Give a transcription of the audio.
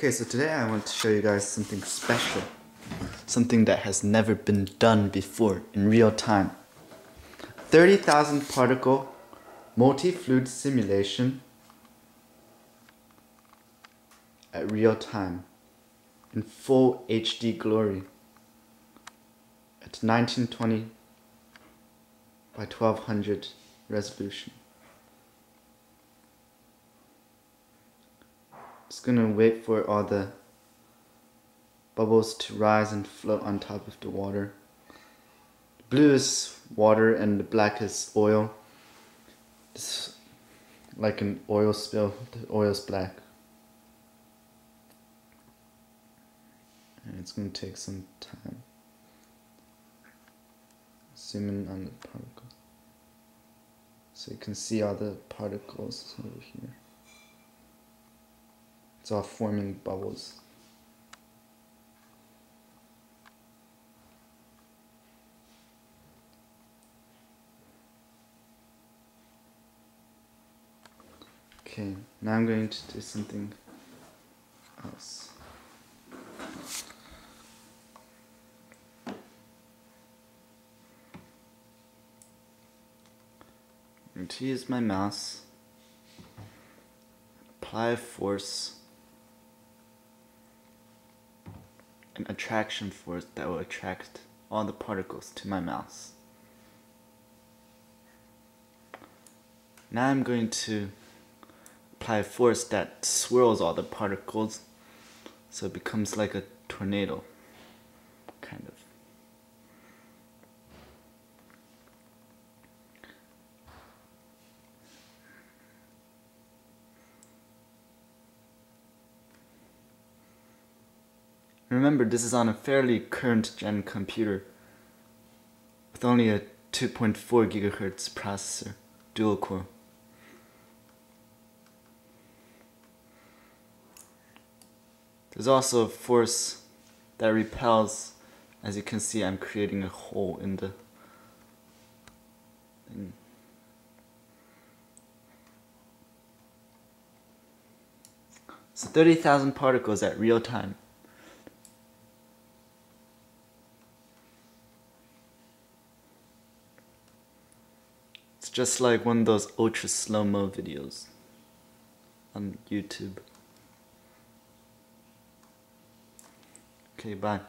Okay, so today I want to show you guys something special. Something that has never been done before in real time. 30,000 particle multi-fluid simulation at real time in full HD glory at 1920 by 1200 resolution. Just gonna wait for all the bubbles to rise and float on top of the water. Blue is water and the black is oil. It's like an oil spill. The oil is black. And it's gonna take some time. Zoom in on the particle. So you can see all the particles over here. All forming bubbles. Okay, now I'm going to do something else. I'm going to use my mouse, apply force, an attraction force that will attract all the particles to my mouse. Now I'm going to apply a force that swirls all the particles so it becomes like a tornado, kind of. Remember, this is on a fairly current gen computer with only a 2.4 gigahertz processor, dual core. There's also a force that repels. As you can see, I'm creating a hole in the thing. So 30,000 particles at real time. Just like one of those ultra slow-mo videos on YouTube. Okay, bye.